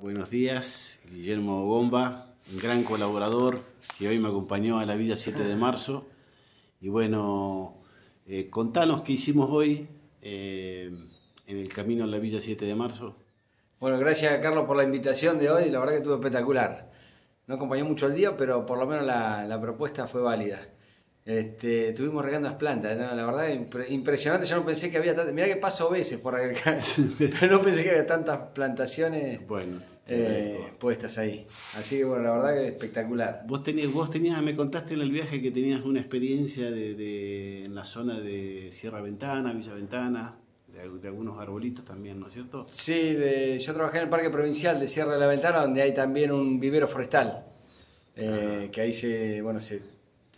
buenos días. Guillermo Gomba, un gran colaborador que hoy me acompañó a la Villa 7 de marzo. Y bueno, eh, contanos qué hicimos hoy eh, en el camino a la Villa 7 de marzo. Bueno, gracias Carlos por la invitación de hoy, la verdad que estuvo espectacular. No acompañó mucho el día, pero por lo menos la, la propuesta fue válida. Este, estuvimos regando las plantas, ¿no? la verdad impresionante, yo no pensé que había tantas, mirá que paso veces por acá, pero no pensé que había tantas plantaciones bueno, eh, puestas ahí. Así que bueno, la verdad que espectacular. Vos tenías, vos tenías, me contaste en el viaje que tenías una experiencia de, de en la zona de Sierra Ventana, Villa Ventana, de, algunos arbolitos también, ¿no es cierto? Sí, yo trabajé en el Parque Provincial de Sierra de la Ventana, donde hay también un vivero forestal, eh, que ahí se, bueno, se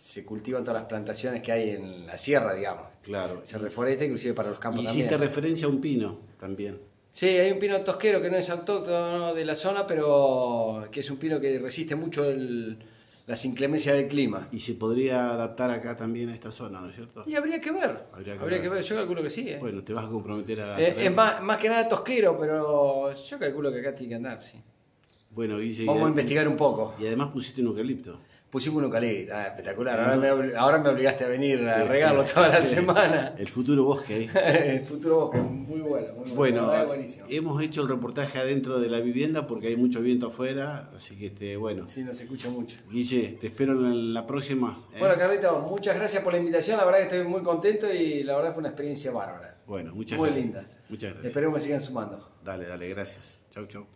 se cultivan todas las plantaciones que hay en la sierra, digamos. Claro. Se reforesta inclusive para los campos y también. Hiciste referencia a un pino también. Sí, hay un pino tosquero que no es autóctono de la zona, pero que es un pino que resiste mucho el, las inclemencias del clima. Y se podría adaptar acá también a esta zona, ¿no es cierto? Y habría que ver. Habría que, ver. yo calculo que sí. ¿eh? Bueno, te vas a comprometer a... Eh, es más, más que nada tosquero, pero yo calculo que acá tiene que andar, sí. Bueno, Vamos a investigar un poco. Y además pusiste un eucalipto. Pusimos un eucalipto, ah, espectacular. Ahora me, obligaste a venir a regarlo toda la semana. El futuro bosque ahí. el futuro bosque, muy bueno. Muy bueno, hemos hecho el reportaje adentro de la vivienda porque hay mucho viento afuera, así que este, bueno. Sí, nos escucha mucho. Guille, te espero en la próxima. ¿eh? Bueno, Carlito, muchas gracias por la invitación. La verdad que estoy muy contento y la verdad fue una experiencia bárbara. Bueno, muchas muy gracias. Muy linda. Muchas gracias. Esperemos que sigan sumando. Dale, dale, gracias. Chau, chau.